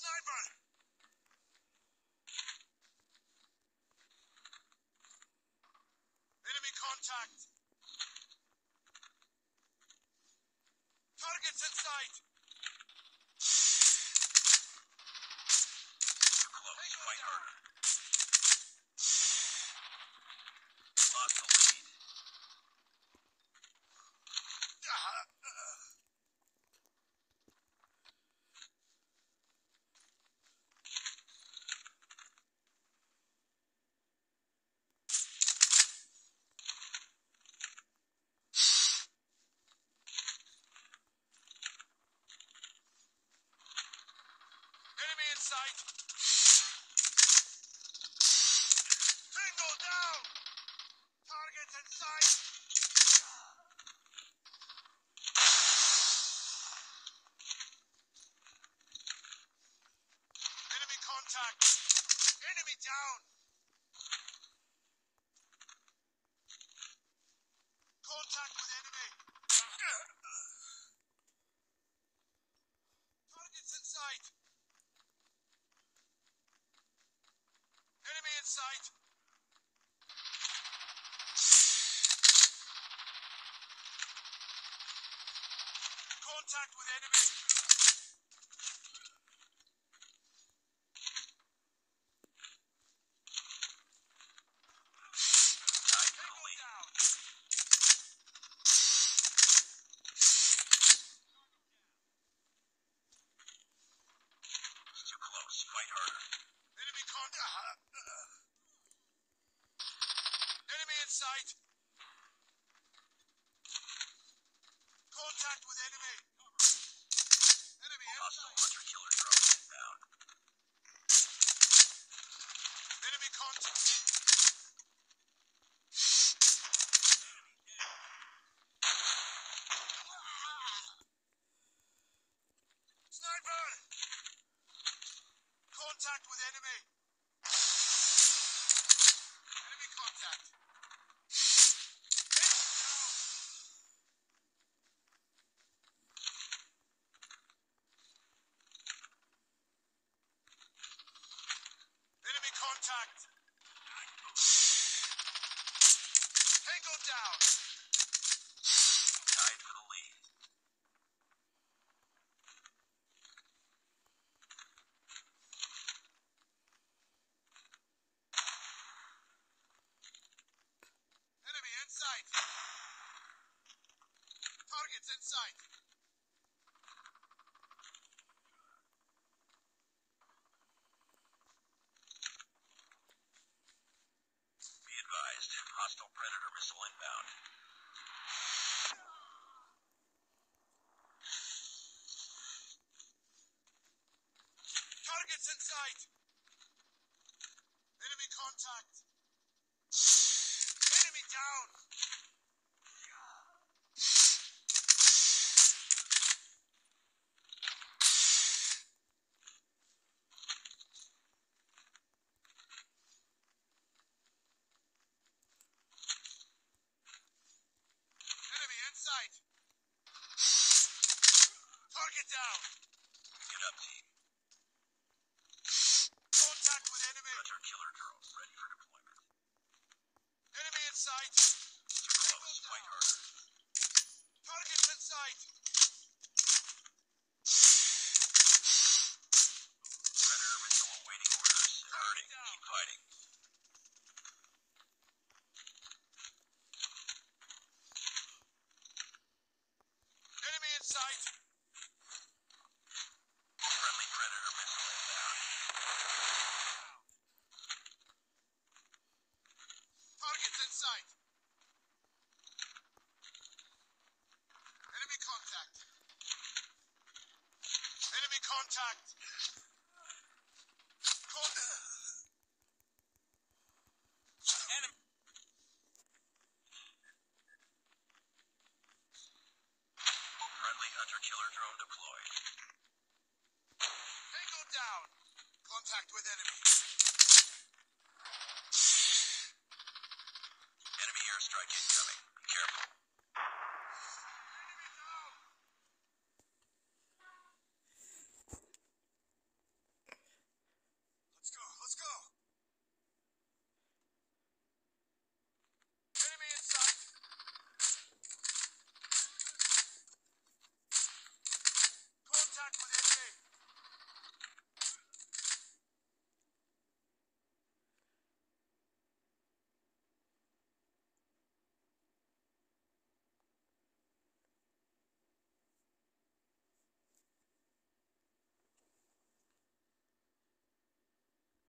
sniper. Enemy contact. Targets in sight. Close, fight harder. Lost the lead. Enemy in sight. Tango down. Targets in sight. Enemy contact. Enemy down. Contact with enemy. Targets in sight. Enemy in sight. Contact with enemy. Tied for the Tango lead. down. Too close, fight harder. Enemy contact. Enemy in sight. Contact with enemy. Enemy Hostile hunter killer drone inbound. Enemy contact. Sniper! Contact with enemy. Enemy contact. Enemy down. Enemy contact. Tango down. Tied for the lead. Enemy in sight. Targets in sight. Be advised, hostile predator missile inbound. Targets in sight. Enemy contact. sight. Target's in sight. Contact. Friendly hunter-killer drone deployed. Tango down. Contact with enemy. Enemy airstrike incoming.